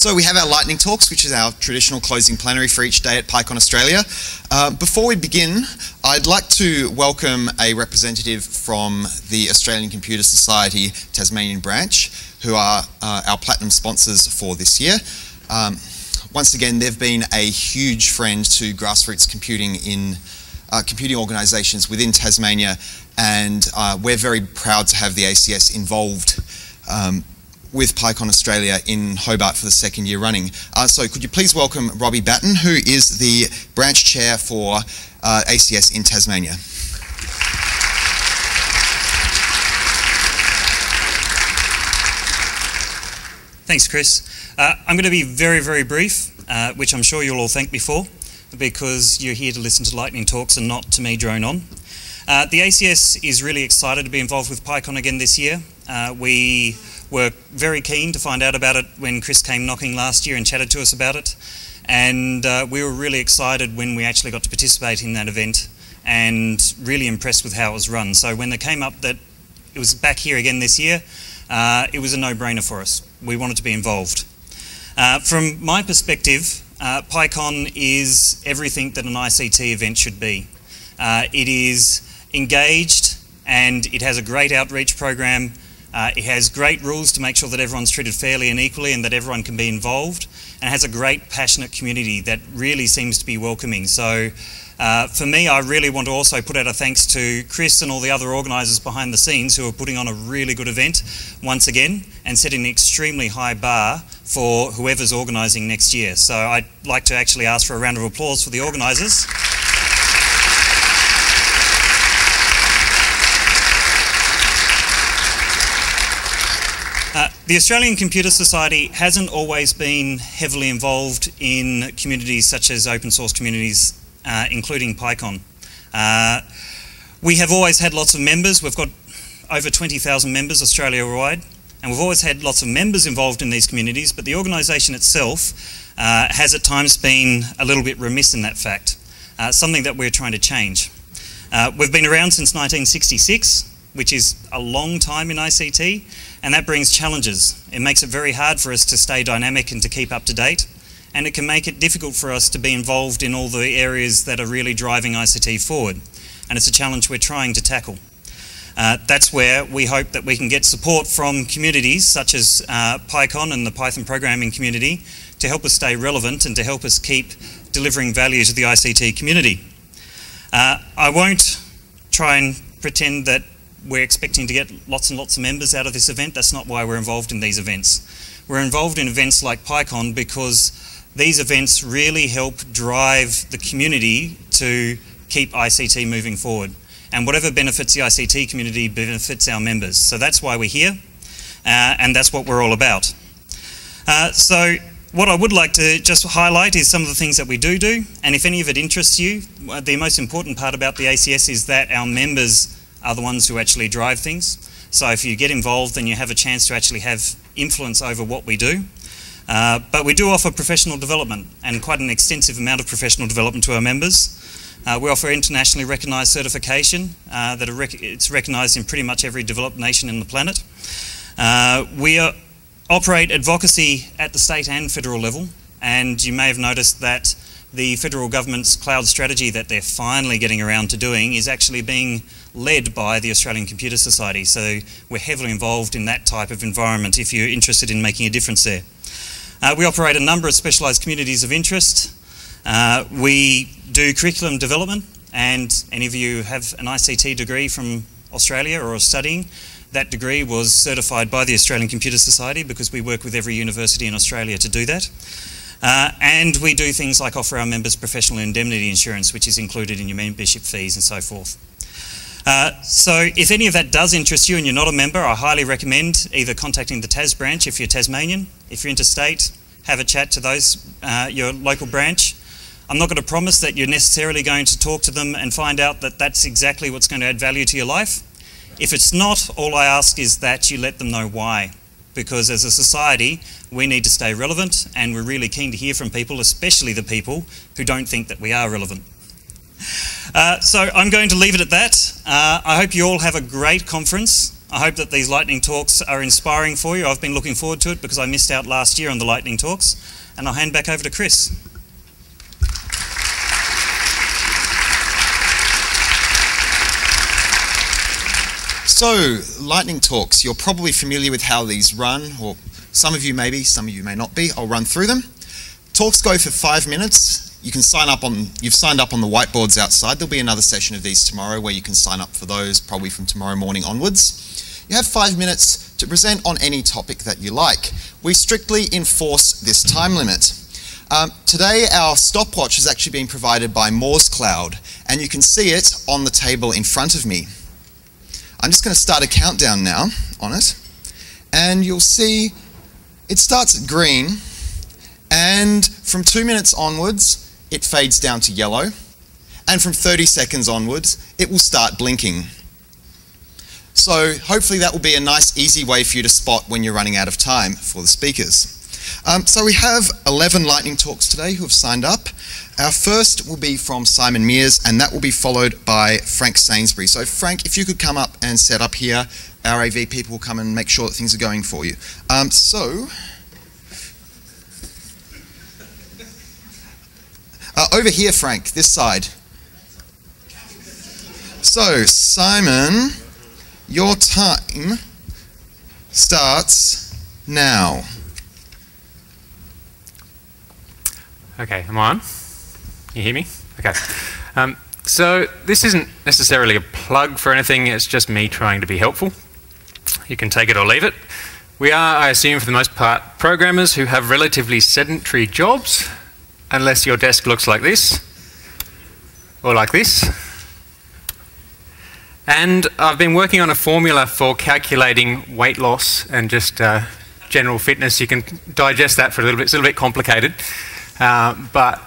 So we have our lightning talks, which is our traditional closing plenary for each day at PyCon Australia. Uh, before we begin, I'd like to welcome a representative from the Australian Computer Society Tasmanian branch, who are uh, our platinum sponsors for this year. Um, once again, they've been a huge friend to grassroots computing in uh, computing organisations within Tasmania, and uh, we're very proud to have the ACS involved um, with PyCon Australia in Hobart for the second year running. Uh, so could you please welcome Robbie Batten, who is the branch chair for uh, ACS in Tasmania. Thanks, Chris. Uh, I'm going to be very, very brief, uh, which I'm sure you'll all thank me for, because you're here to listen to lightning talks and not to me drone on. Uh, the ACS is really excited to be involved with PyCon again this year. Uh, we were very keen to find out about it when Chris came knocking last year and chatted to us about it. And uh, we were really excited when we actually got to participate in that event and really impressed with how it was run. So when they came up that it was back here again this year, uh, it was a no-brainer for us. We wanted to be involved. Uh, from my perspective, uh, PyCon is everything that an ICT event should be. Uh, it is engaged and it has a great outreach program uh, it has great rules to make sure that everyone's treated fairly and equally and that everyone can be involved and has a great passionate community that really seems to be welcoming. So uh, for me, I really want to also put out a thanks to Chris and all the other organisers behind the scenes who are putting on a really good event once again and setting an extremely high bar for whoever's organising next year. So I'd like to actually ask for a round of applause for the organisers. Uh, the Australian Computer Society hasn't always been heavily involved in communities such as open source communities, uh, including PyCon. Uh, we have always had lots of members. We've got over 20,000 members Australia-wide, and we've always had lots of members involved in these communities, but the organisation itself uh, has at times been a little bit remiss in that fact, uh, something that we're trying to change. we've been around since 1966, which is a long time in ICT, and that brings challenges. It makes it very hard for us to stay dynamic and to keep up to date. And it can make it difficult for us to be involved in all the areas that are really driving ICT forward. And it's a challenge we're trying to tackle. Uh, that's where we hope that we can get support from communities such as uh, PyCon and the Python programming community to help us stay relevant and to help us keep delivering value to the ICT community. Uh, I won't try and pretend that we're expecting to get lots and lots of members out of this event. That's not why we're involved in these events. We're involved in events like PyCon because these events really help drive the community to keep ICT moving forward. And whatever benefits the ICT community benefits our members. So that's why we're here, uh, and that's what we're all about. Uh, so what I would like to just highlight is some of the things that we do do, and if any of it interests you, the most important part about the ACS is that our members are the ones who actually drive things. So if you get involved, then you have a chance to actually have influence over what we do. Uh, but we do offer professional development and quite an extensive amount of professional development to our members. Uh, we offer internationally recognised certification uh, that rec it's recognised in pretty much every developed nation in the planet. Uh, we are, operate advocacy at the state and federal level and you may have noticed that the federal government's cloud strategy that they're finally getting around to doing is actually being led by the Australian Computer Society. So we're heavily involved in that type of environment if you're interested in making a difference there. Uh, we operate a number of specialised communities of interest. Uh, we do curriculum development and any of you have an ICT degree from Australia or are studying, that degree was certified by the Australian Computer Society because we work with every university in Australia to do that. Uh, and we do things like offer our members professional indemnity insurance, which is included in your membership fees and so forth. Uh, so if any of that does interest you and you're not a member, I highly recommend either contacting the Tas branch if you're Tasmanian. If you're interstate, have a chat to those, uh, your local branch. I'm not going to promise that you're necessarily going to talk to them and find out that that's exactly what's going to add value to your life. If it's not, all I ask is that you let them know why because as a society we need to stay relevant and we're really keen to hear from people, especially the people who don't think that we are relevant. Uh, so I'm going to leave it at that. Uh, I hope you all have a great conference. I hope that these lightning talks are inspiring for you. I've been looking forward to it because I missed out last year on the lightning talks. And I'll hand back over to Chris. So, lightning talks, you're probably familiar with how these run, or some of you may be, some of you may not be. I'll run through them. Talks go for five minutes. You can sign up on, you've signed up on the whiteboards outside. There'll be another session of these tomorrow where you can sign up for those, probably from tomorrow morning onwards. You have five minutes to present on any topic that you like. We strictly enforce this time limit. Um, today, our stopwatch has actually been provided by Moore's Cloud, and you can see it on the table in front of me. I'm just going to start a countdown now on it. And you'll see it starts at green. And from two minutes onwards, it fades down to yellow. And from 30 seconds onwards, it will start blinking. So hopefully that will be a nice, easy way for you to spot when you're running out of time for the speakers. Um, so we have 11 lightning talks today who have signed up. Our first will be from Simon Mears, and that will be followed by Frank Sainsbury. So, Frank, if you could come up and set up here, our AV people will come and make sure that things are going for you. Um, so, uh, over here, Frank, this side. So, Simon, your time starts now. Okay, am on? You hear me? Okay. Um, so this isn't necessarily a plug for anything, it's just me trying to be helpful. You can take it or leave it. We are, I assume for the most part, programmers who have relatively sedentary jobs, unless your desk looks like this, or like this. And I've been working on a formula for calculating weight loss and just uh, general fitness. You can digest that for a little bit. It's a little bit complicated. Uh, but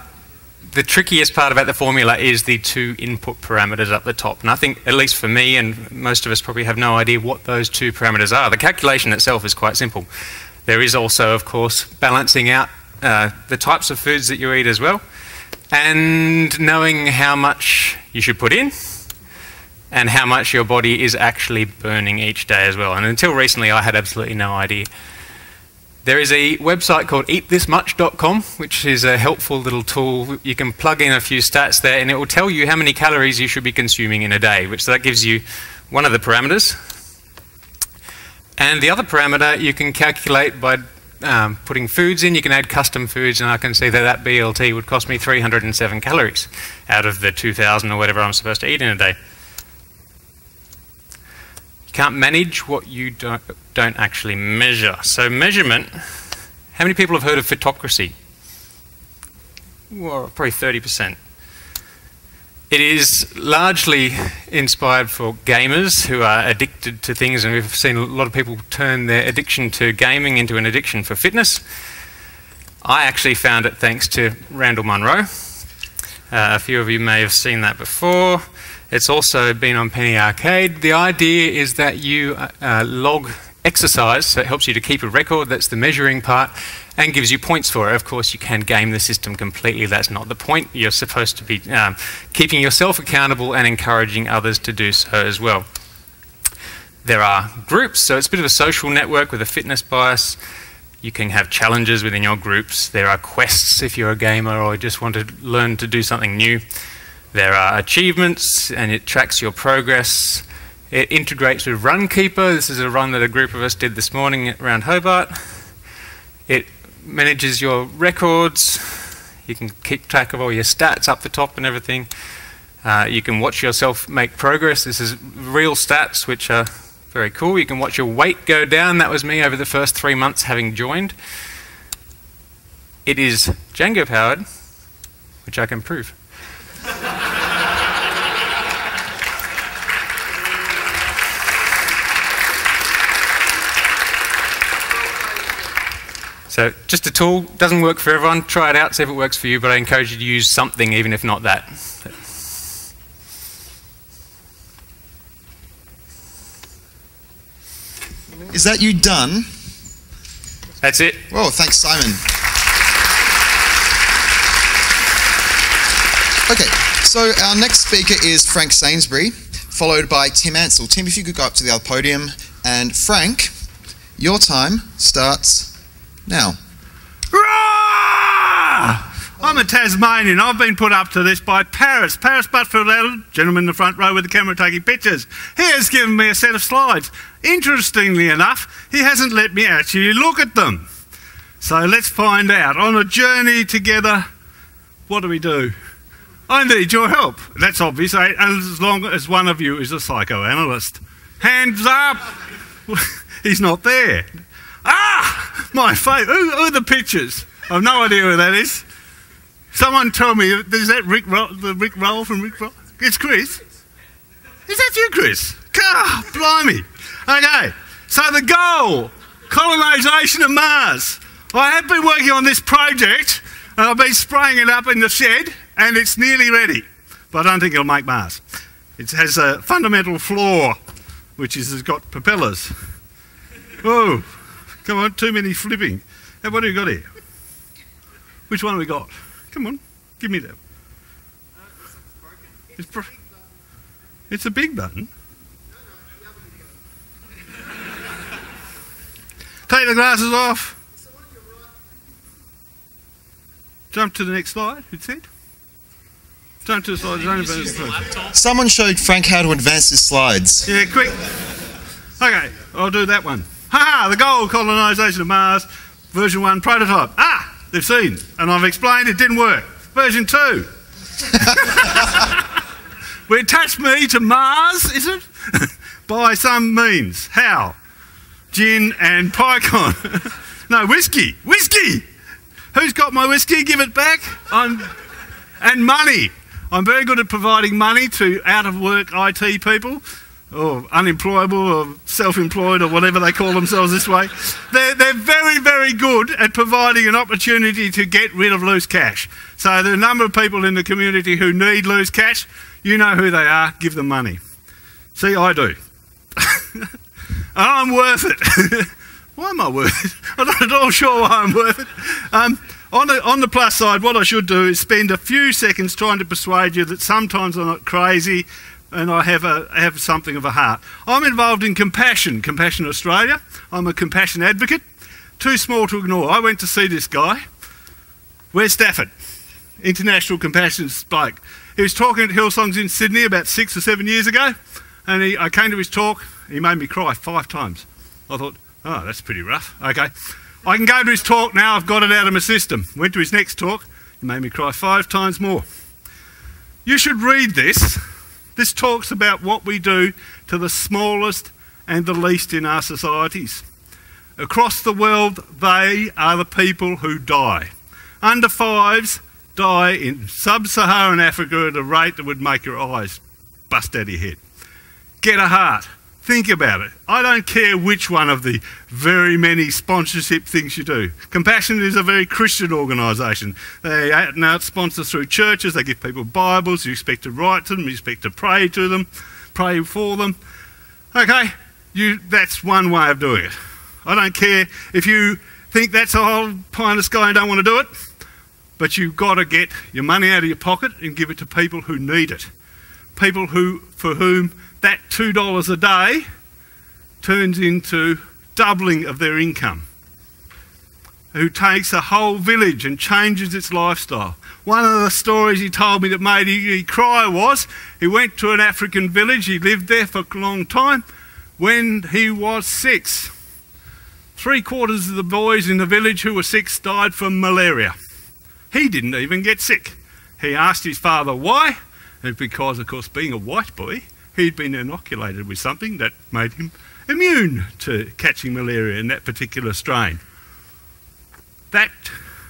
the trickiest part about the formula is the two input parameters up the top. And I think, at least for me, and most of us probably have no idea what those two parameters are. The calculation itself is quite simple. There is also, of course, balancing out uh, the types of foods that you eat as well, and knowing how much you should put in and how much your body is actually burning each day as well. And until recently, I had absolutely no idea. There is a website called eatthismuch.com, which is a helpful little tool. You can plug in a few stats there, and it will tell you how many calories you should be consuming in a day, which that gives you one of the parameters. And the other parameter you can calculate by um, putting foods in. You can add custom foods, and I can see that that BLT would cost me 307 calories out of the 2,000 or whatever I'm supposed to eat in a day. Can't manage what you don't, don't actually measure. So measurement, how many people have heard of Fitocracy? Well, probably 30%. It is largely inspired for gamers who are addicted to things, and we've seen a lot of people turn their addiction to gaming into an addiction for fitness. I actually found it thanks to Randall Munroe. Uh, a few of you may have seen that before. It's also been on Penny Arcade. The idea is that you uh, log exercise, so it helps you to keep a record, that's the measuring part, and gives you points for it. Of course, you can game the system completely, that's not the point. You're supposed to be um, keeping yourself accountable and encouraging others to do so as well. There are groups, so it's a bit of a social network with a fitness bias. You can have challenges within your groups. There are quests if you're a gamer or just want to learn to do something new. There are achievements and it tracks your progress. It integrates with Runkeeper. This is a run that a group of us did this morning around Hobart. It manages your records. You can keep track of all your stats up the top and everything. Uh, you can watch yourself make progress. This is real stats, which are very cool. You can watch your weight go down. That was me over the first three months having joined. It is Django powered, which I can prove. So just a tool, doesn't work for everyone. Try it out, see if it works for you, but I encourage you to use something even if not that. Is that you done? That's it. Well, thanks, Simon. Okay, so our next speaker is Frank Sainsbury, followed by Tim Ansell. Tim, if you could go up to the other podium And Frank, your time starts now. I'm a Tasmanian. I've been put up to this by Paris. Paris Buttfield, gentleman in the front row with the camera taking pictures. He has given me a set of slides. Interestingly enough, he hasn't let me actually look at them. So let's find out. On a journey together, what do we do? I need your help. That's obvious, as long as one of you is a psychoanalyst. Hands up! He's not there. Ah! My favourite. Who, who, are the pictures? I've no idea who that is. Someone told me, is that Rick Roll, the Rick Roll from Rick Roll? It's Chris. Is that you, Chris? God, blimey. Okay, so the goal colonisation of Mars. I have been working on this project and I've been spraying it up in the shed and it's nearly ready. But I don't think it'll make Mars. It has a fundamental flaw, which is it's got propellers. Oh, come on, too many flipping. Hey, what do we got here? Which one have we got? Come on, give me that. It's, it's a big button. Take the glasses off. Jump to the next slide, it said. Jump to the slide. Only Someone showed Frank how to advance his slides. Yeah, quick. Okay, I'll do that one. Ha the goal colonisation of Mars, version 1 prototype. Ah, they've seen, and I've explained it didn't work. Version 2. we attach me to Mars, is it? By some means. How? Gin and Pycon. no, whiskey. Whiskey! Who's got my whiskey? Give it back. I'm, and money. I'm very good at providing money to out of work IT people or unemployable or self-employed or whatever they call themselves this way. They're, they're very, very good at providing an opportunity to get rid of loose cash. So there are a number of people in the community who need loose cash. You know who they are, give them money. See, I do. I'm worth it. why am I worth it? I'm not at all sure why I'm worth it. Um, on the, on the plus side, what I should do is spend a few seconds trying to persuade you that sometimes I'm not crazy and I have, a, have something of a heart. I'm involved in Compassion, Compassion Australia. I'm a compassion advocate. Too small to ignore. I went to see this guy. Wess Stafford? International Compassion bloke. He was talking at Hillsongs in Sydney about six or seven years ago, and he, I came to his talk. He made me cry five times. I thought, oh, that's pretty rough. Okay. I can go to his talk now, I've got it out of my system. Went to his next talk, it made me cry five times more. You should read this. This talks about what we do to the smallest and the least in our societies. Across the world, they are the people who die. Under fives die in sub Saharan Africa at a rate that would make your eyes bust out of your head. Get a heart. Think about it. I don't care which one of the very many sponsorship things you do. Compassion is a very Christian organisation. They now sponsor through churches, they give people Bibles, you expect to write to them, you expect to pray to them, pray for them. Okay, you, that's one way of doing it. I don't care if you think that's a whole pie in the sky and don't want to do it, but you've got to get your money out of your pocket and give it to people who need it. People who, for whom that $2 a day turns into doubling of their income. Who takes a whole village and changes its lifestyle. One of the stories he told me that made me cry was he went to an African village, he lived there for a long time. When he was six, three quarters of the boys in the village who were six died from malaria. He didn't even get sick. He asked his father why, and because, of course, being a white boy, he'd been inoculated with something that made him immune to catching malaria in that particular strain. That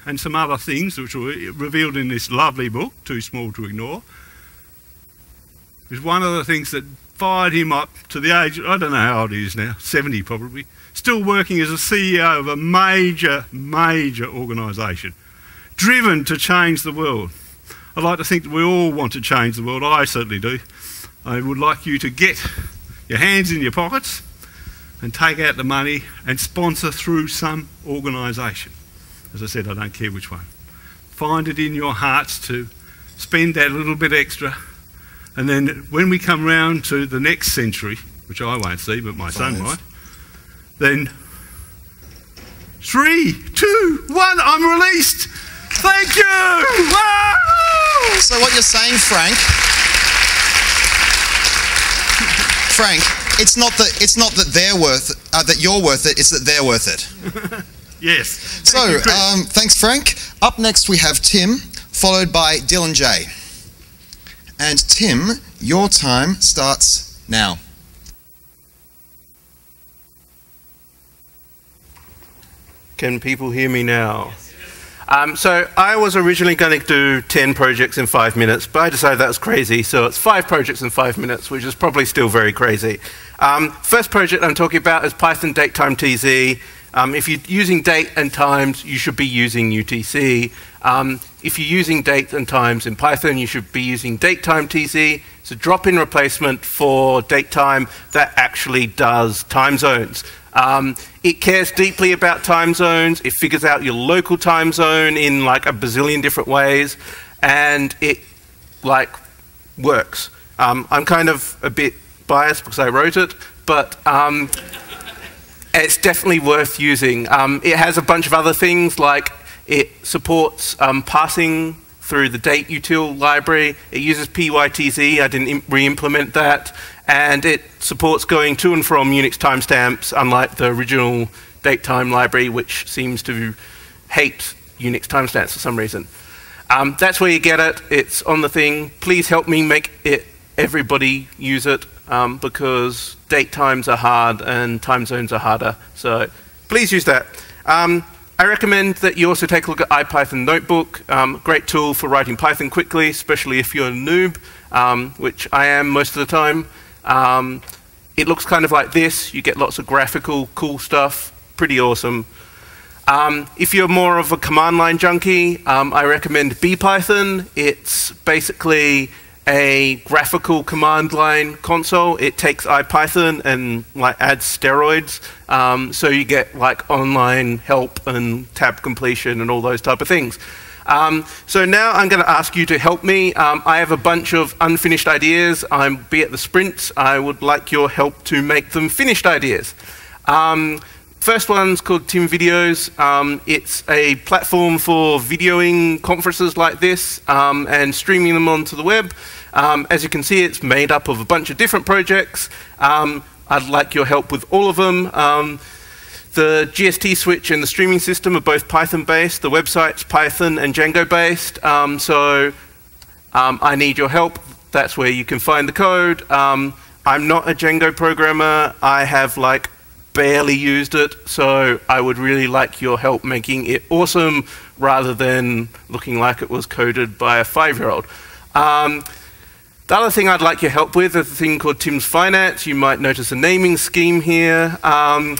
and some other things which were revealed in this lovely book, Too Small to Ignore, is one of the things that fired him up to the age, I don't know how old he is now, 70 probably, still working as a CEO of a major, major organisation, driven to change the world. I'd like to think that we all want to change the world, I certainly do. I would like you to get your hands in your pockets and take out the money and sponsor through some organisation. As I said, I don't care which one. Find it in your hearts to spend that little bit extra. And then when we come round to the next century, which I won't see, but my son might, then three, two, one, I'm released. Thank you. So what you're saying, Frank? Frank, it's not that it's not that they're worth uh, that you're worth it. It's that they're worth it. Yes. So Thank you, um, thanks, Frank. Up next we have Tim, followed by Dylan Jay. And Tim, your time starts now. Can people hear me now? Um, so I was originally going to do 10 projects in five minutes, but I decided that was crazy, so it's five projects in five minutes, which is probably still very crazy. Um, first project I'm talking about is Python datetime TZ. Um, if you're using date and times, you should be using UTC. Um, if you're using date and times in Python, you should be using datetime TZ. It's a drop-in replacement for datetime that actually does time zones. Um, it cares deeply about time zones. It figures out your local time zone in like a bazillion different ways, and it like works. Um, I'm kind of a bit biased because I wrote it, but um, it's definitely worth using. Um, it has a bunch of other things like it supports um, parsing through the dateutil library. It uses pytz. I didn't re-implement that and it supports going to and from Unix timestamps, unlike the original datetime library, which seems to hate Unix timestamps for some reason. Um, that's where you get it. It's on the thing. Please help me make it everybody use it um, because date times are hard and time zones are harder. So please use that. Um, I recommend that you also take a look at IPython Notebook. Um, great tool for writing Python quickly, especially if you're a noob, um, which I am most of the time. Um, it looks kind of like this. You get lots of graphical, cool stuff. Pretty awesome. Um, if you're more of a command line junkie, um, I recommend BPython. It's basically a graphical command line console. It takes IPython and like adds steroids, um, so you get like online help and tab completion and all those type of things. Um, so now I'm going to ask you to help me. Um, I have a bunch of unfinished ideas. I'm be at the sprints. I would like your help to make them finished ideas. Um, first one's called Tim Videos. Um, it's a platform for videoing conferences like this um, and streaming them onto the web. Um, as you can see, it's made up of a bunch of different projects. I'd like your help with all of them. The GST switch and the streaming system are both Python-based. The website's Python and Django-based. Um, so um, I need your help. That's where you can find the code. Um, I'm not a Django programmer. I have like barely used it, so I would really like your help making it awesome rather than looking like it was coded by a five-year-old. Um, the other thing I'd like your help with is a thing called Tim's Finance. You might notice a naming scheme here. Um,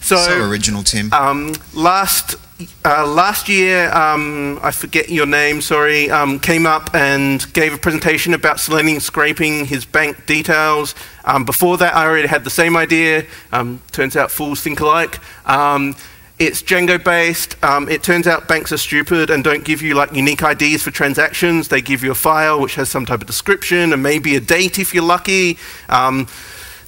so, so original, Tim. Um, last uh, last year, um, I forget your name, sorry, um, came up and gave a presentation about Selenium scraping his bank details. Um, before that, I already had the same idea. Um, turns out fools think alike. Um, it's Django based. Um, it turns out banks are stupid and don't give you like unique IDs for transactions. They give you a file which has some type of description and maybe a date if you're lucky.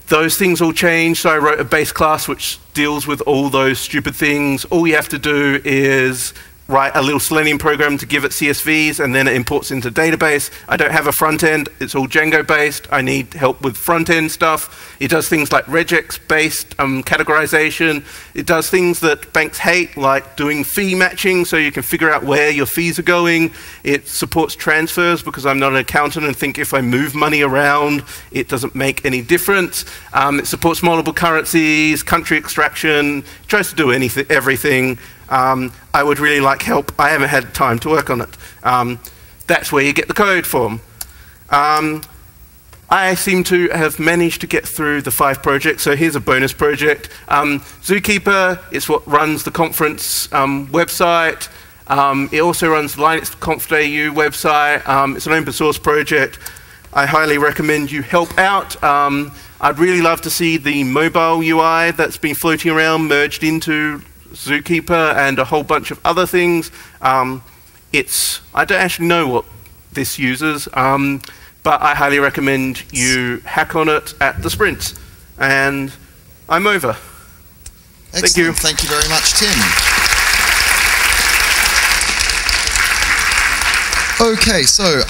Those things all change, so I wrote a base class which deals with all those stupid things. All you have to do is write a little Selenium program to give it CSVs and then it imports into database. I don't have a front end, it's all Django based. I need help with front end stuff. It does things like regex based um, categorization. It does things that banks hate, like doing fee matching so you can figure out where your fees are going. It supports transfers because I'm not an accountant and think if I move money around, it doesn't make any difference. Um, it supports multiple currencies, country extraction, tries to do anything, everything. Um, I would really like help. I haven't had time to work on it. Um, that's where you get the code from. Um, I seem to have managed to get through the five projects, so here's a bonus project. Um, Zookeepr is what runs the conference um, website. Um, it also runs the Linux Conf.au website. it's an open source project. I highly recommend you help out. I'd really love to see the mobile UI that's been floating around merged into Zookeepr and a whole bunch of other things. Um, it's I don't actually know what this uses, um, but I highly recommend you hack on it at the sprint. And I'm over. Excellent. Thank you. Thank you very much, Tim. Okay, so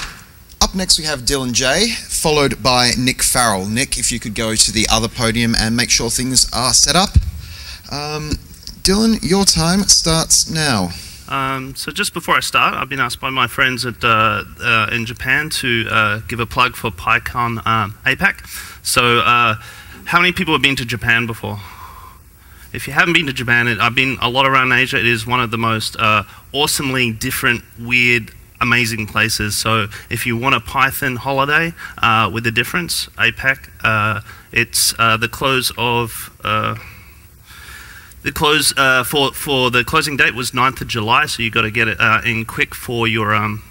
up next we have Dylan Jay, followed by Nick Farrell. Nick, if you could go to the other podium and make sure things are set up. Um, Dylan, your time starts now. Um, so just before I start, I've been asked by my friends at, uh, uh, in Japan to uh, give a plug for PyCon um, APAC. So uh, how many people have been to Japan before? If you haven't been to Japan, it, I've been a lot around Asia. It is one of the most uh, awesomely different, weird, amazing places. So if you want a Python holiday with a difference, APAC, it's the close of the close uh, for for the closing date was 9th of July, so you got to get it uh, in quick for your um,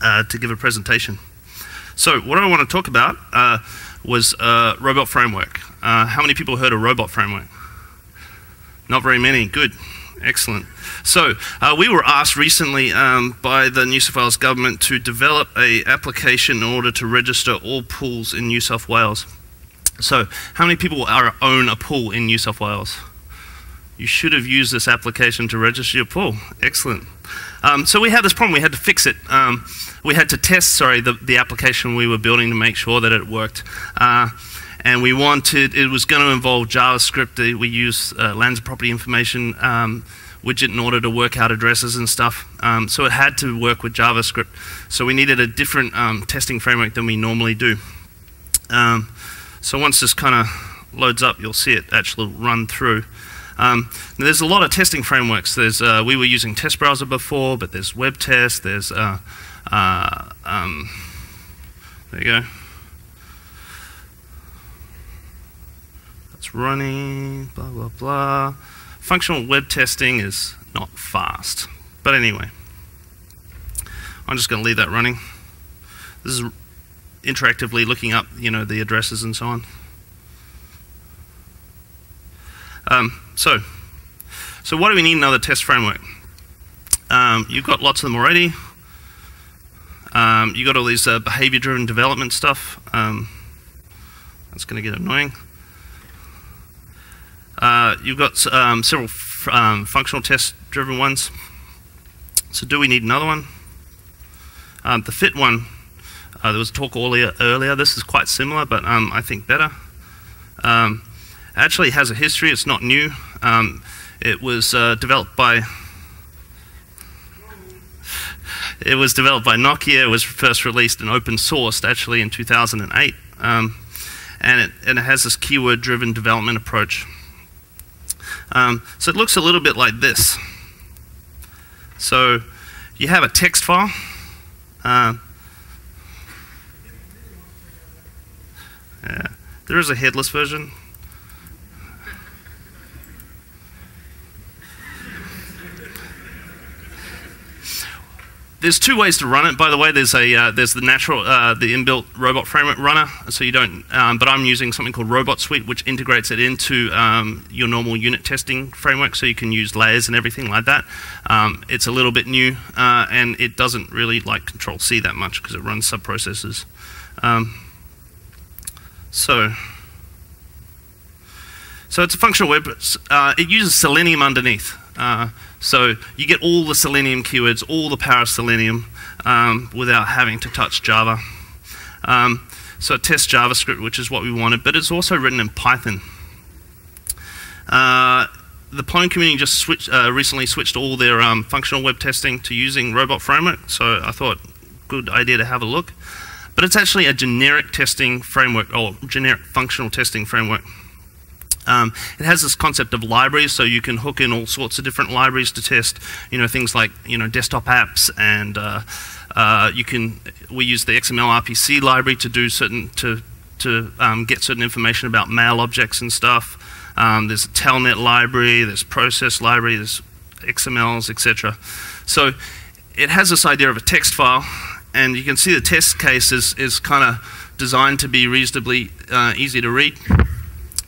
uh, to give a presentation. So what I want to talk about uh, was uh, robot framework. Uh, how many people heard of robot framework? Not very many. Good, excellent. So we were asked recently um, by the New South Wales government to develop a application in order to register all pools in New South Wales. So how many people are, own a pool in New South Wales? You should have used this application to register your pool. Excellent. Um, so we had this problem. We had to fix it. Um, we had to test, sorry, the, the application we were building to make sure that it worked. Uh, and we wanted, it was going to involve JavaScript. We use uh, lands property information um, widget in order to work out addresses and stuff. Um, so it had to work with JavaScript. So we needed a different um, testing framework than we normally do. Um, so once this kind of loads up, you'll see it actually run through. Um, there's a lot of testing frameworks. There's, uh, we were using Test Browser before, but there's WebTest, there's, uh, uh, um, there you go. That's running, blah, blah, blah. Functional web testing is not fast. But anyway, I'm just going to leave that running. This is interactively looking up, you know, the addresses and so on. Um, so, so why do we need another test framework? Um, you've got lots of them already. Um, you've got all these uh, behavior-driven development stuff. Um, that's going to get annoying. Uh, you've got um, several um, functional test-driven ones. So do we need another one? Um, the fit one, uh, there was talk earlier, earlier. This is quite similar, but I think better. Um, actually has a history. It's not new. Um, it was uh, developed by it was developed by Nokia. It was first released and open sourced actually in 2008, um, and it and it has this keyword-driven development approach. Um, so it looks a little bit like this. So you have a text file. Uh, yeah, there is a headless version. There's two ways to run it. By the way, there's a uh, there's the natural uh, the inbuilt robot framework runner. So you don't, um, but I'm using something called Robot Suite, which integrates it into um, your normal unit testing framework. So you can use layers and everything like that. Um, it's a little bit new, uh, and it doesn't really like Control C that much because it runs sub processes. Um, so. So it's a functional web. Uh, it uses Selenium underneath. Uh, so you get all the Selenium keywords, all the power of Selenium um, without having to touch Java. Um, so it tests JavaScript, which is what we wanted, but it's also written in Python. Uh, the Plone community just switched, uh, recently switched all their um, functional web testing to using Robot Framework, so I thought good idea to have a look. But it's actually a generic testing framework, or generic functional testing framework. Um, it has this concept of libraries, so you can hook in all sorts of different libraries to test, you know, things like, you know, desktop apps, and uh, uh, you can. We use the XML RPC library to do certain to to um, get certain information about mail objects and stuff. Um, there's a telnet library, there's process library, there's XMLs, etc. So it has this idea of a text file, and you can see the test case is, is kind of designed to be reasonably uh, easy to read.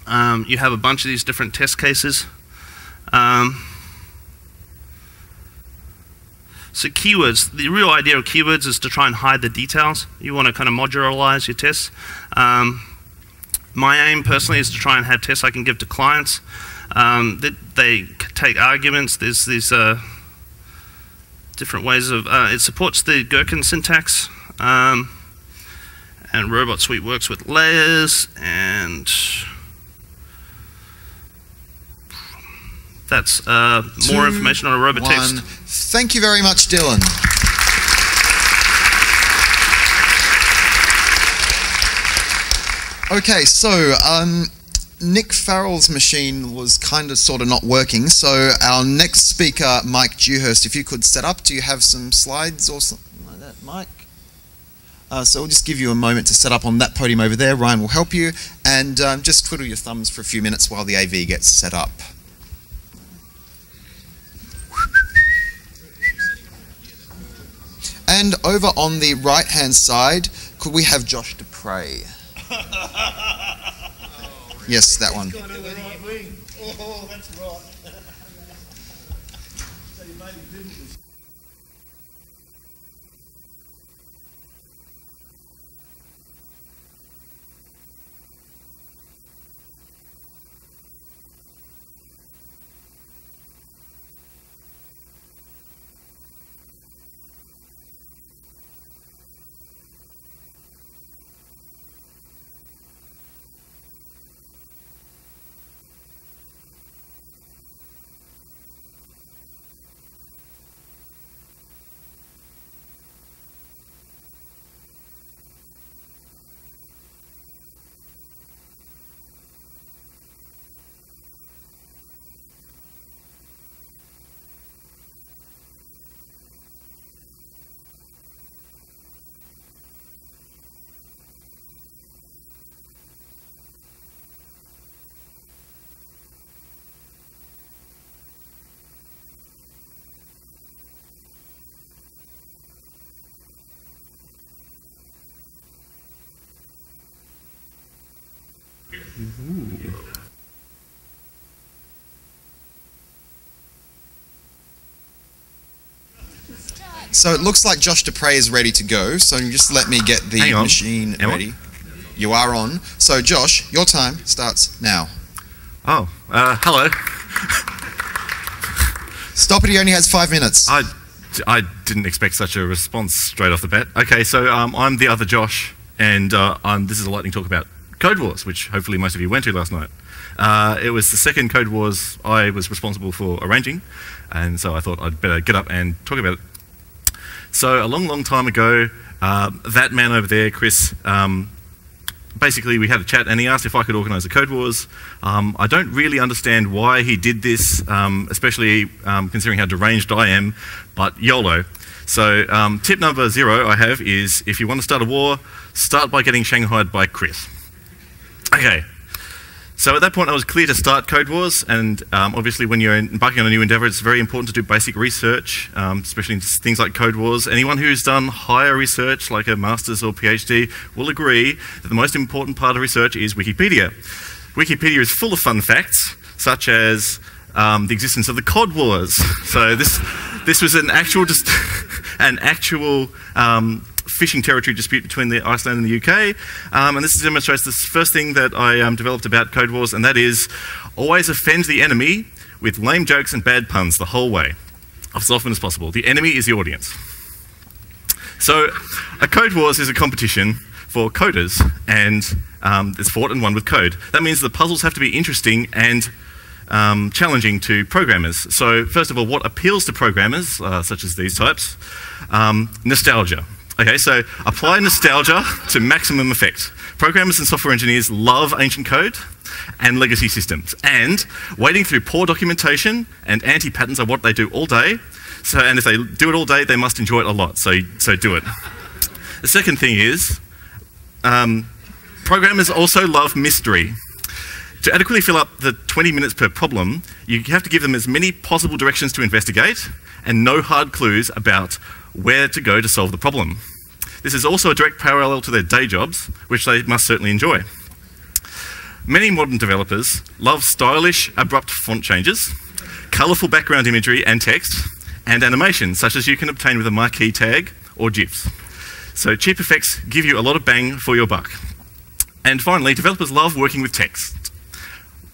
Um, you have a bunch of these different test cases. Um, so keywords, the real idea of keywords is to try and hide the details. You want to kind of modularize your tests. Um, my aim personally is to try and have tests I can give to clients. Um, they, they take arguments. There's these uh, different ways of. Uh, it supports the Gherkin syntax, um, and Robot Suite works with layers, and that's uh, more Two, information on a robot One. text. Thank you very much, Dylan. Okay, so um, Nick Farrell's machine was kind of sort of not working. So our next speaker, Mike Dewhurst, if you could set up, do you have some slides or something like that, Mike? Uh, so we'll just give you a moment to set up on that podium over there. Ryan will help you, and um, just twiddle your thumbs for a few minutes while the AV gets set up. And over on the right hand side, could we have Josh Deprez? yes, that one. So it looks like Josh Deprez is ready to go. So just let me get the machine Am I? ready. You are on. So Josh, your time starts now. Oh, uh, hello. Stop it. He only has five minutes. I, I didn't expect such a response straight off the bat. Okay, so um, I'm the other Josh, and uh, this is a lightning talk about Code Wars, which hopefully most of you went to last night. Uh, it was the second Code Wars I was responsible for arranging, and so I thought I'd better get up and talk about it. So a long, long time ago, uh, that man over there, Chris, um, basically we had a chat and he asked if I could organise a Code Wars. Um, I don't really understand why he did this, um, especially um, considering how deranged I am, but YOLO. So um, tip number zero I have is if you want to start a war, start by getting shanghaied by Chris. Okay. So at that point, I was clear to start Code Wars, and um, obviously, when you're embarking on a new endeavor, it's very important to do basic research, um, especially in things like Code Wars. Anyone who's done higher research, like a master's or PhD, will agree that the most important part of research is Wikipedia. Wikipedia is full of fun facts, such as um, the existence of the Cod Wars. So this this was an actual dis- an actual um, fishing territory dispute between the Iceland and the UK, um, and this demonstrates the first thing that I um, developed about Code Wars, and that is always offend the enemy with lame jokes and bad puns the whole way, as often as possible. The enemy is the audience. So, a Code Wars is a competition for coders, and um, it's fought and won with code. That means the puzzles have to be interesting and um, challenging to programmers. So, first of all, what appeals to programmers, uh, such as these types? Um, nostalgia. Okay, so apply nostalgia to maximum effect. Programmers and software engineers love ancient code and legacy systems, and wading through poor documentation and anti patterns are what they do all day. So, and if they do it all day, they must enjoy it a lot. So, so do it. The second thing is, um, programmers also love mystery. To adequately fill up the 20 minutes per problem, you have to give them as many possible directions to investigate and no hard clues about where to go to solve the problem. This is also a direct parallel to their day jobs, which they must certainly enjoy. Many modern developers love stylish, abrupt font changes, colourful background imagery and text, and animation, such as you can obtain with a marquee tag or GIFs. So cheap effects give you a lot of bang for your buck. And finally, developers love working with text.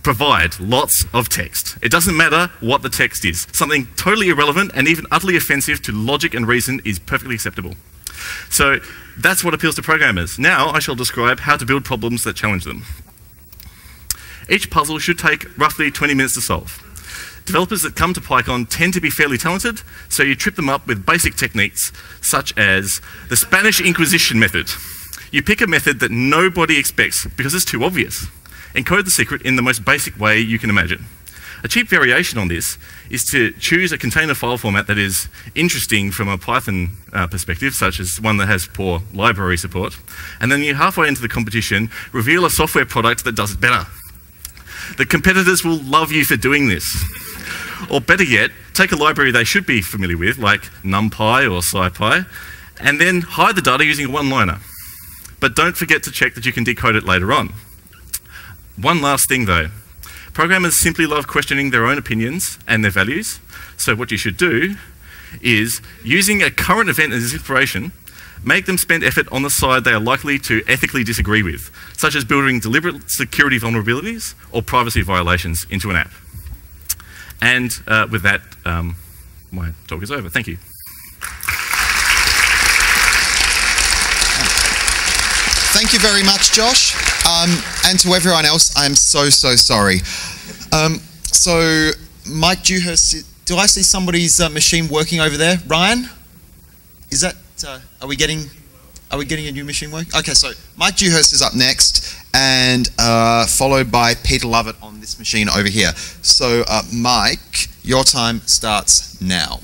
Provide lots of text. It doesn't matter what the text is. Something totally irrelevant and even utterly offensive to logic and reason is perfectly acceptable. So that's what appeals to programmers. Now I shall describe how to build problems that challenge them. Each puzzle should take roughly 20 minutes to solve. Developers that come to PyCon tend to be fairly talented, so you trip them up with basic techniques such as the Spanish Inquisition method. You pick a method that nobody expects because it's too obvious. Encode the secret in the most basic way you can imagine. A cheap variation on this is to choose a container file format that is interesting from a Python uh, perspective, such as one that has poor library support, and then you halfway into the competition reveal a software product that does it better. The competitors will love you for doing this. Or better yet, take a library they should be familiar with, like NumPy or SciPy, and then hide the data using a one-liner. But don't forget to check that you can decode it later on. One last thing though. Programmers simply love questioning their own opinions and their values. So what you should do is, using a current event as inspiration, make them spend effort on the side they are likely to ethically disagree with, such as building deliberate security vulnerabilities or privacy violations into an app. And uh, with that, um, my talk is over. Thank you. Thank you very much, Josh. Um, and to everyone else, I'm so, so sorry. Um, so, Mike Dewhurst, do I see somebody's uh, machine working over there? Ryan? Is that, uh, are we getting, are we getting a new machine working? Okay, so Mike Dewhurst is up next, and uh, followed by Peter Lovett on this machine over here. So, uh, Mike, your time starts now.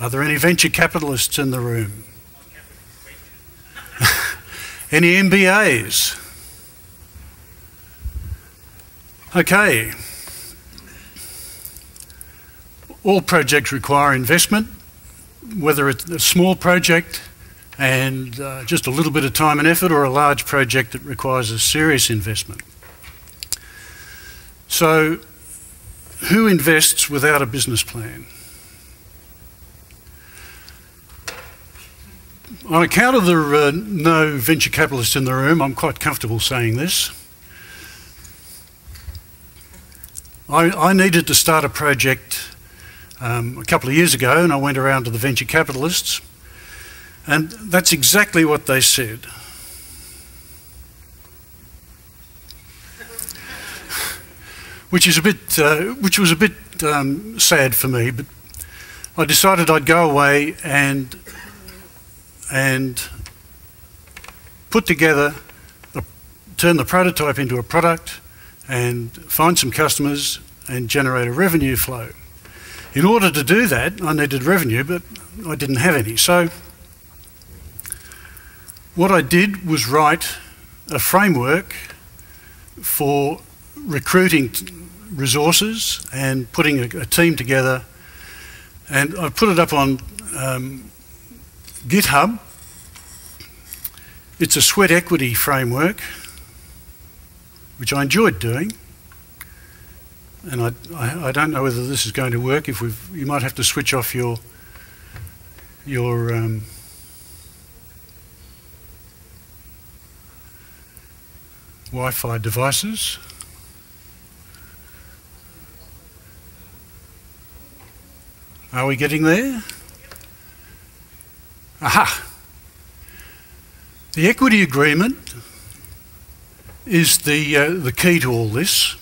Are there any venture capitalists in the room? any MBAs? Okay. All projects require investment, whether it's a small project and uh, just a little bit of time and effort or a large project that requires a serious investment. So, who invests without a business plan? On account of the uh, no venture capitalists in the room, I'm quite comfortable saying this. I, I needed to start a project um, a couple of years ago, and I went around to the venture capitalists, and that's exactly what they said. which is a bit, uh, which was a bit um, sad for me, but I decided I'd go away and and put together, turn the prototype into a product and find some customers and generate a revenue flow. In order to do that, I needed revenue, but I didn't have any. So what I did was write a framework for recruiting resources and putting a, a team together. And I put it up on um, GitHub, it's a sweat equity framework, which I enjoyed doing. And I, I, I, don't know whether this is going to work. If we've, you might have to switch off your your um, Wi-Fi devices. Are we getting there? Aha! The equity agreement is the, uh, the key to all this.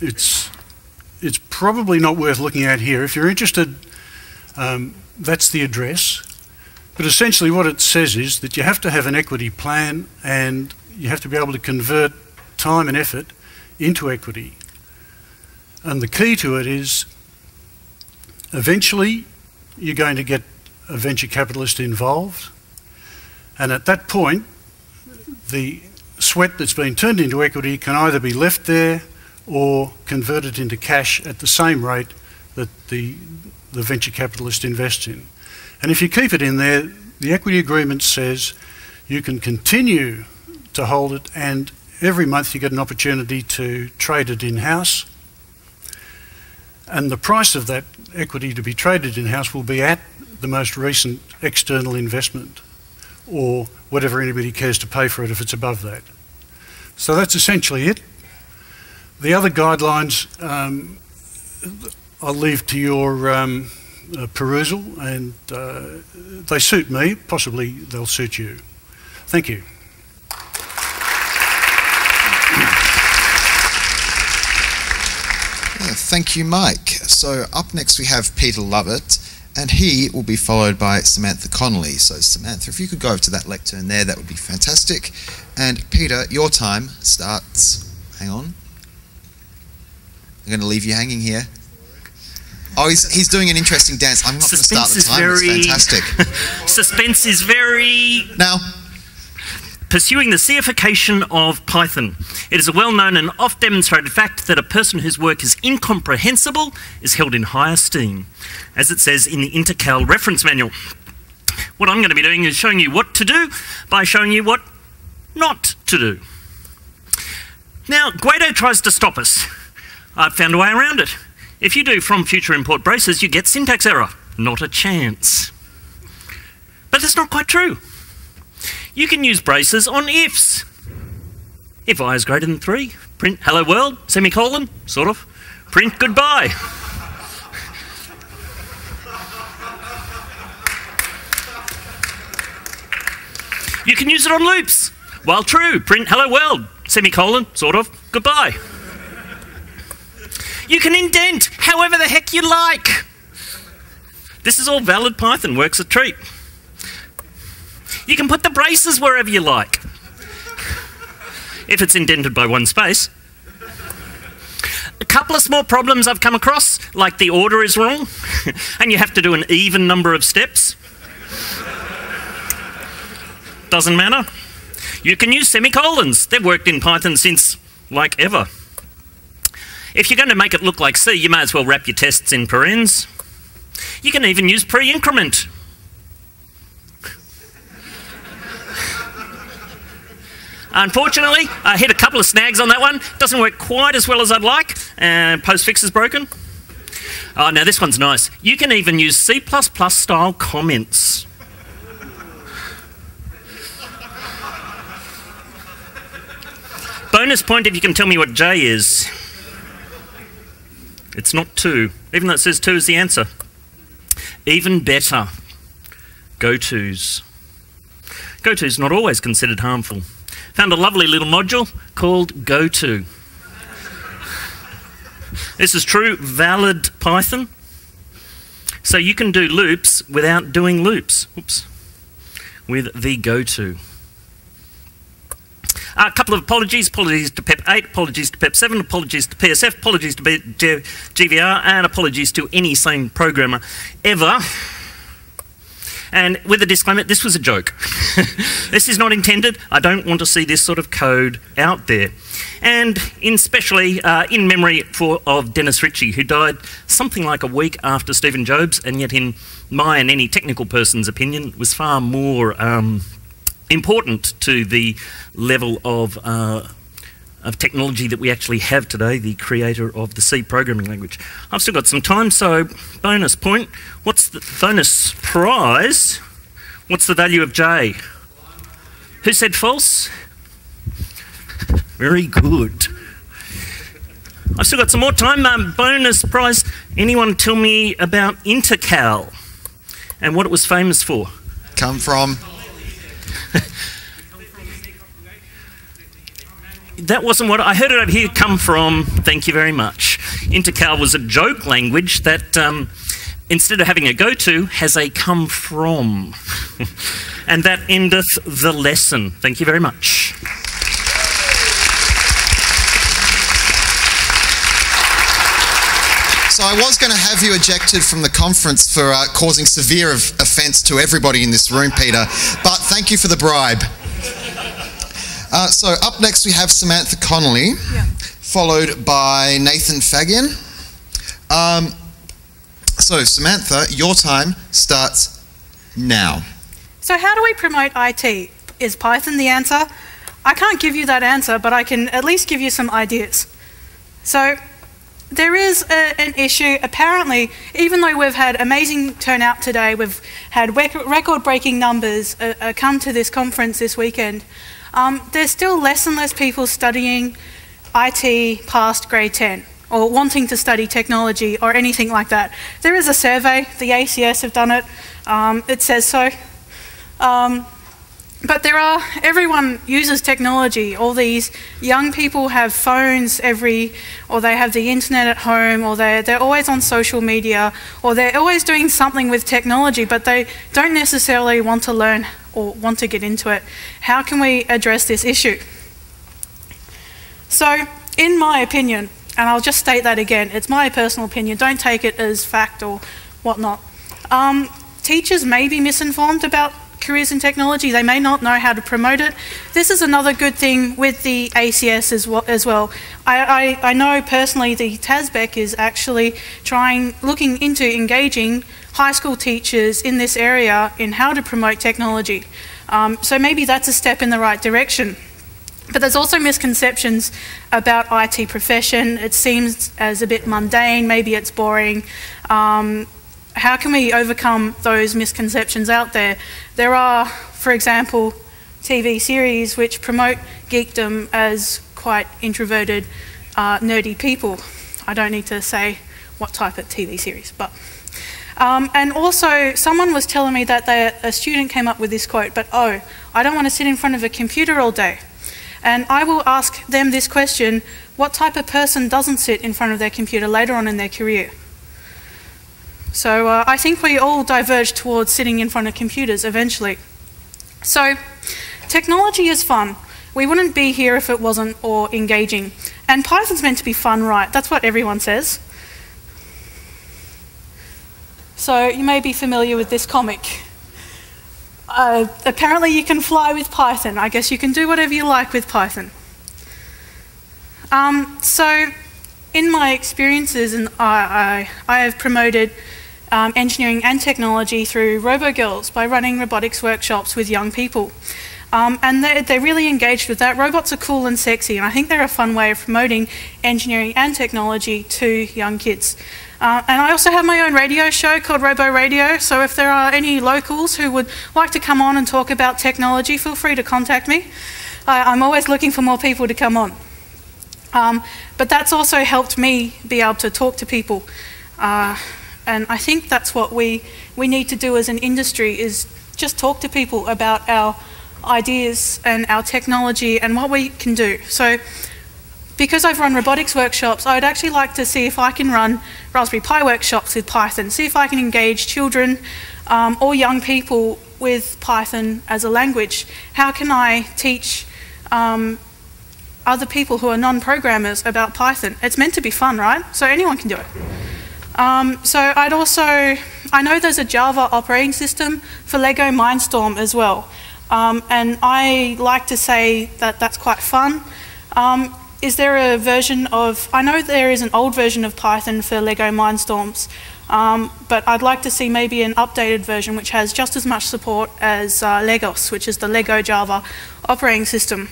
It's, it's probably not worth looking at here. If you're interested, um, that's the address. But essentially what it says is that you have to have an equity plan and you have to be able to convert time and effort into equity. And the key to it is eventually you're going to get a venture capitalist involved. And at that point, the sweat that's been turned into equity can either be left there or converted into cash at the same rate that the, the venture capitalist invests in. And if you keep it in there, the equity agreement says you can continue to hold it and every month you get an opportunity to trade it in-house and the price of that equity to be traded in-house will be at the most recent external investment or whatever anybody cares to pay for it if it's above that. So that's essentially it. The other guidelines um, I'll leave to your um, uh, perusal and uh, they suit me, possibly they'll suit you. Thank you. Yeah, thank you, Mike. So up next we have Peter Lovett, and he will be followed by Samantha Connolly. So Samantha, if you could go over to that lectern there, that would be fantastic. And Peter, your time starts. Hang on. I'm going to leave you hanging here. Oh, he's, he's doing an interesting dance. I'm not going to start the Suspense is. It's very- fantastic. Suspense is very now, pursuing the CFication of Python. It is a well known and oft demonstrated fact that a person whose work is incomprehensible is held in high esteem, as it says in the Intercal reference manual. What I'm going to be doing is showing you what to do by showing you what not to do. Now, Guido tries to stop us. I've found a way around it. If you do from future import braces, you get syntax error. Not a chance. But that's not quite true. You can use braces on ifs. If i is greater than 3, print hello world, semicolon, sort of, print goodbye. You can use it on loops. While true, print hello world, semicolon, sort of, goodbye. You can indent however the heck you like. This is all valid Python, works a treat. You can put the braces wherever you like. If it's indented by one space. A couple of small problems I've come across, like the order is wrong, and you have to do an even number of steps. Doesn't matter. You can use semicolons. They've worked in Python since like ever. If you're going to make it look like C, you may as well wrap your tests in parens. You can even use pre-increment. Unfortunately, I hit a couple of snags on that one. Doesn't work quite as well as I'd like. And postfix is broken. Oh, now this one's nice. You can even use C++ style comments. Bonus point if you can tell me what J is. It's not 2, even though it says 2 is the answer. Even better, go-tos. Go-to's not always considered harmful. Found a lovely little module called goto. This is true, valid Python. So you can do loops without doing loops. Oops. With the goto. A couple of apologies. Apologies to PEP8, apologies to PEP7, apologies to PSF, apologies to GVR, and apologies to any sane programmer ever. And with a disclaimer, this was a joke. this is not intended. I don't want to see this sort of code out there. And in especially uh, in memory for, of Dennis Ritchie, who died something like a week after Stephen Jobs, and yet in my and any technical person's opinion, was far more um, important to the level of uh, of technology that we actually have today, the creator of the C programming language. I've still got some time, so bonus point. What's the bonus prize? What's the value of J? Who said false? Very good. I've still got some more time. Um, bonus prize. Anyone tell me about Intercal and what it was famous for? come from. That wasn't what I heard it over here come from. Thank you very much. Intercal was a joke language that um, instead of having a go to, has a come from. and that endeth the lesson. Thank you very much. So I was going to have you ejected from the conference for uh, causing severe of- offence to everybody in this room, Peter. But thank you for the bribe. Uh, so up next we have Samantha Connolly, followed by Nathan Faggian. Um, so Samantha, your time starts now. So, how do we promote IT? Is Python the answer? I can't give you that answer, but I can at least give you some ideas. So, there is a, an issue. Apparently, even though we've had amazing turnout today, we've had record breaking numbers uh, uh, come to this conference this weekend, um, there's still less and less people studying IT past grade 10 or wanting to study technology or anything like that. There is a survey, the ACS have done it, um, it says so. Um, but there are, everyone uses technology. All these young people have phones every, or they have the internet at home, or they're, they're always on social media, or they're always doing something with technology, but they don't necessarily want to learn or want to get into it. How can we address this issue? So, in my opinion, and I'll just state that again, it's my personal opinion, don't take it as fact or whatnot. Um, teachers may be misinformed about careers in technology. They may not know how to promote it. This is another good thing with the ACS as well. As well. I, I, I know personally the TASBEC is actually trying, looking into engaging high school teachers in this area in how to promote technology. Um, so maybe that's a step in the right direction. But there's also misconceptions about IT profession. It seems as a bit mundane, maybe it's boring. Um, how can we overcome those misconceptions out there? There are, for example, TV series which promote geekdom as quite introverted, uh, nerdy people. I don't need to say what type of TV series, but. Um, and also, someone was telling me that they, a student came up with this quote, but oh, I don't want to sit in front of a computer all day. And I will ask them this question what type of person doesn't sit in front of their computer later on in their career? So uh, I think we all diverge towards sitting in front of computers eventually. So technology is fun. We wouldn't be here if it wasn't or engaging. And Python's meant to be fun, right? That's what everyone says. So you may be familiar with this comic. Uh, apparently you can fly with Python. I guess you can do whatever you like with Python. Um, so in my experiences, and I, I, I have promoted um, engineering and technology through RoboGirls by running robotics workshops with young people. Um, and they're, they're, really engaged with that. Robots are cool and sexy, and I think they're a fun way of promoting engineering and technology to young kids. Uh, and I also have my own radio show called Robo Radio, so if there are any locals who would like to come on and talk about technology, feel free to contact me. I, am always looking for more people to come on. Um, but that's also helped me be able to talk to people. Uh, and I think that's what we, we need to do as an industry is just talk to people about our ideas and our technology and what we can do. So because I've run robotics workshops, I'd actually like to see if I can run Raspberry Pi workshops with Python, see if I can engage children um, or young people with Python as a language. How can I teach um, other people who are non-programmers about Python? It's meant to be fun, right? So anyone can do it. Um, so I'd also, I know there's a Java operating system for Lego Mindstorm as well. Um, and I like to say that that's quite fun. Um, is there a version of, I know there is an old version of Python for Lego Mindstorms, um, but I'd like to see maybe an updated version which has just as much support as uh, leJOS, which is the Lego Java operating system.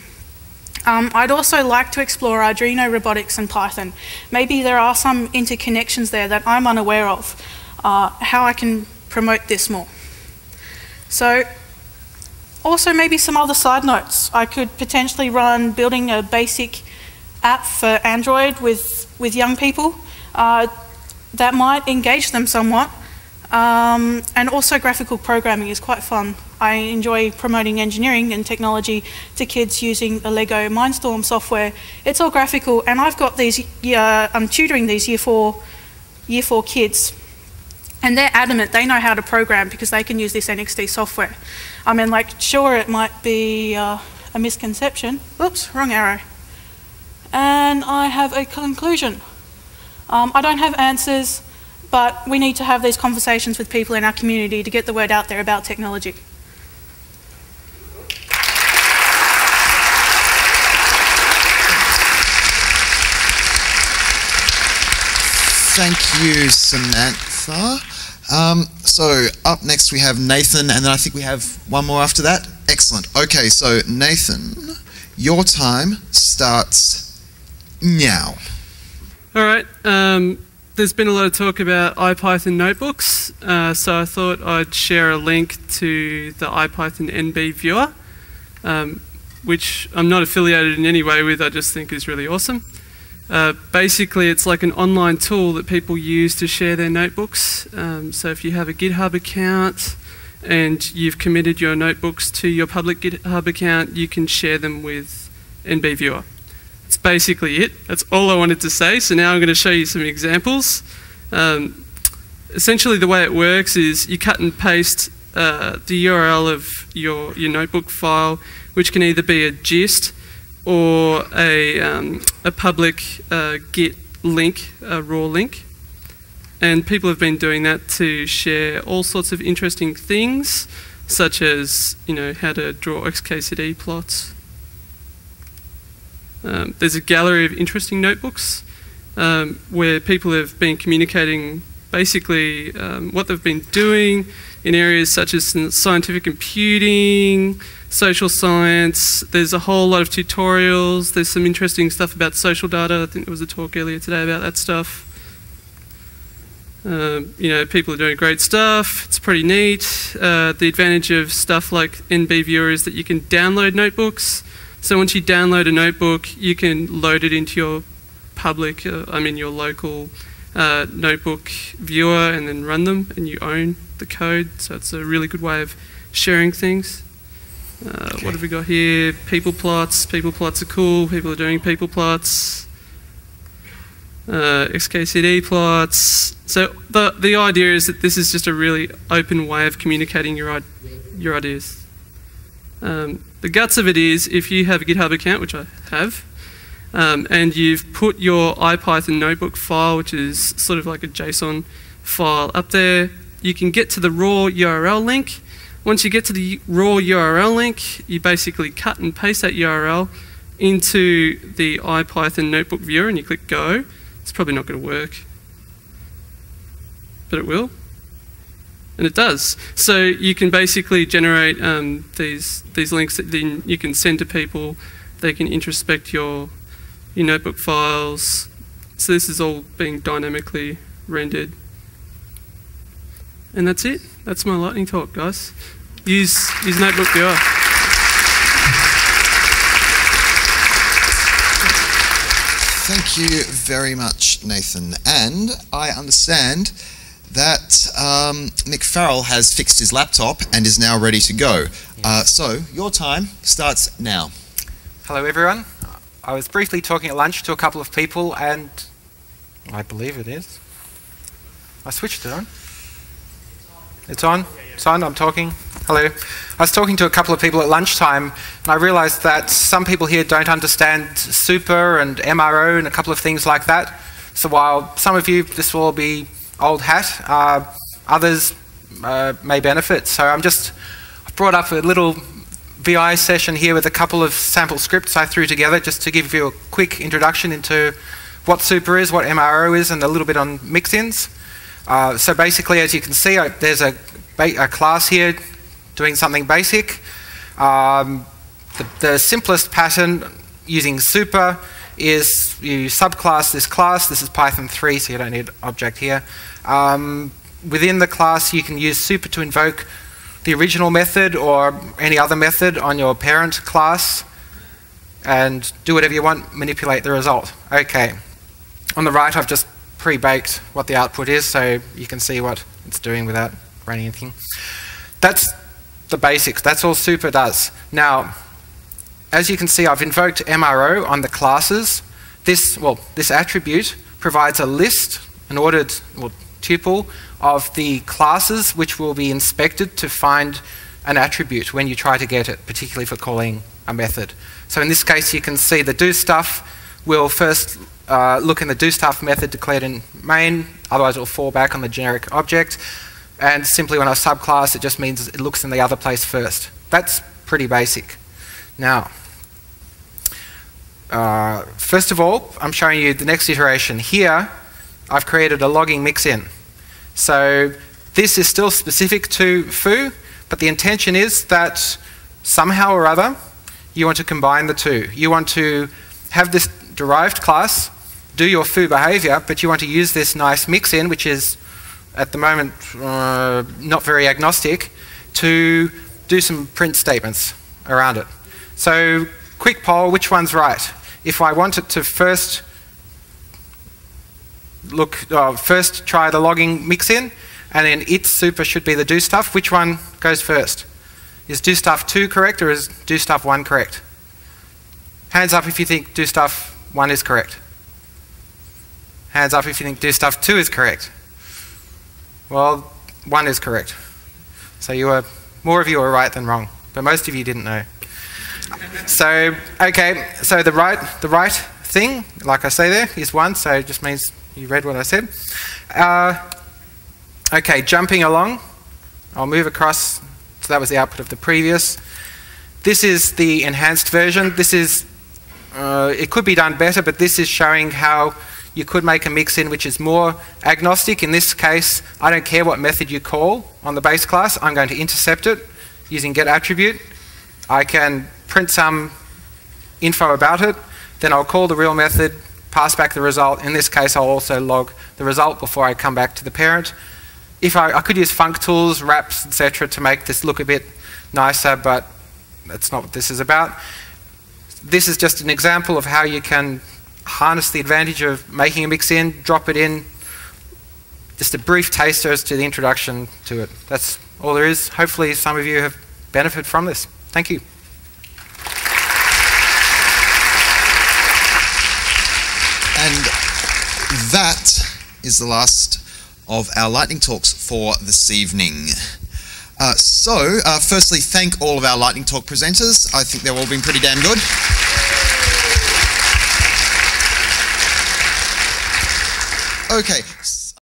Um, I'd also like to explore Arduino robotics and Python. Maybe there are some interconnections there that I'm unaware of, uh, how I can promote this more. So also maybe some other side notes. I could potentially run building a basic app for Android with, with young people uh, that might engage them somewhat. Um, and also graphical programming is quite fun. I enjoy promoting engineering and technology to kids using the Lego Mindstorm software. It's all graphical, and I've got these. Uh, I'm tutoring these year four, year four kids, and they're adamant they know how to program because they can use this NXT software. I mean, like, sure, it might be uh, a misconception. Oops, wrong arrow. And I have a conclusion. Um, I don't have answers, but we need to have these conversations with people in our community to get the word out there about technology. Thank you, Samantha. Um, so up next we have Nathan, and then I think we have one more after that. Excellent. Okay, so Nathan, your time starts now. All right. Um, there's been a lot of talk about IPython notebooks, uh, so I thought I'd share a link to the IPython NB viewer, um, which I'm not affiliated in any way with, I just think is really awesome. Uh, basically, it's like an online tool that people use to share their notebooks. Um, so if you have a GitHub account and you've committed your notebooks to your public GitHub account, you can share them with NBViewer. That's basically it. That's all I wanted to say. So now I'm going to show you some examples. Um, essentially, the way it works is you cut and paste uh, the URL of your, your notebook file, which can either be a gist or a, um, a public uh, Git link, a raw link. And people have been doing that to share all sorts of interesting things, such as you know how to draw XKCD plots um, there's a gallery of interesting notebooks um, where people have been communicating basically um, what they've been doing in areas such as scientific computing, social science. There's a whole lot of tutorials. There's some interesting stuff about social data. I think there was a talk earlier today about that stuff. Um, you know, people are doing great stuff. It's pretty neat. Uh, the advantage of stuff like NB Viewer is that you can download notebooks. So once you download a notebook, you can load it into your public, uh, I mean your local uh, notebook viewer and then run them and you own the code. So it's a really good way of sharing things. Uh, okay. What have we got here? People plots. People plots are cool. People are doing people plots. Uh, XKCD plots. So the the idea is that this is just a really open way of communicating your your ideas. Um, the guts of it is if you have a GitHub account, which I have, um, and you've put your IPython notebook file, which is sort of like a JSON file up there, you can get to the raw URL link. Once you get to the raw URL link, you basically cut and paste that URL into the IPython notebook viewer and you click go. It's probably not going to work, but it will and it does. So you can basically generate um, these these links that then you can send to people. They can introspect your your notebook files. So this is all being dynamically rendered. And that's it. That's my lightning talk, guys. Use use Notebook Viewer. Thank you very much, Nathan. And I understand that um, Nick Farrell has fixed his laptop and is now ready to go. Uh, so your time starts now. Hello everyone. I was briefly talking at lunch to a couple of people and I believe it is. I switched it on. It's on? It's on, I'm talking. Hello. I was talking to a couple of people at lunchtime and I realized that some people here don't understand super and MRO and a couple of things like that. So while some of you, this will be old hat. Uh, others uh, may benefit. So I'm just I've brought up a little VI session here with a couple of sample scripts I threw together just to give you a quick introduction into what super is, what MRO is, and a little bit on mix-ins. Uh, so basically, as you can see, I, there's a, a, class here doing something basic. Um, the, the simplest pattern using super is you subclass this class. This is Python 3, so you don't need object here. Um, within the class, you can use super to invoke the original method or any other method on your parent class and do whatever you want, manipulate the result. Okay. On the right, I've just pre-baked what the output is, so you can see what it's doing without running anything. That's the basics. That's all super does. Now, as you can see, I've invoked MRO on the classes. This, well, this attribute provides a list, an ordered well, tuple of the classes which will be inspected to find an attribute when you try to get it, particularly for calling a method. So in this case, you can see the do stuff will first uh, look in the do stuff method declared in main, otherwise it will fall back on the generic object. And simply when I subclass, it just means it looks in the other place first. That's pretty basic. Now, uh, first of all, I'm showing you the next iteration. Here, I've created a logging mix-in. So this is still specific to foo, but the intention is that somehow or other, you want to combine the two. You want to have this derived class do your foo behavior, but you want to use this nice mix in, which is at the moment uh, not very agnostic, to do some print statements around it. So, quick poll which one's right? If I want it to first look, uh, first try the logging mix in, and then its super should be the do stuff, which one goes first? Is do stuff 2 correct or is do stuff 1 correct? Hands up if you think do stuff 1 is correct. Hands up if you think do stuff 2 is correct. Well, 1 is correct. So you are, more of you are right than wrong, but most of you didn't know. So, okay, so the right, the right thing, like I say there, is 1, so it just means you read what I said. Uh, okay, jumping along, I'll move across, so that was the output of the previous. This is the enhanced version. This is, uh, it could be done better, but this is showing how you could make a mix in which is more agnostic. In this case, I don't care what method you call on the base class, I'm going to intercept it using get attribute. I can print some info about it, then I'll call the real method, pass back the result. In this case, I'll also log the result before I come back to the parent. If I, I could use functools, wraps, etc. to make this look a bit nicer, but that's not what this is about. This is just an example of how you can harness the advantage of making a mix in, drop it in. Just a brief taster as to the introduction to it. That's all there is. Hopefully some of you have benefited from this. Thank you. And that is the last of our lightning talks for this evening. Uh, so, uh, firstly, thank all of our lightning talk presenters. I think they've all been pretty damn good. Okay.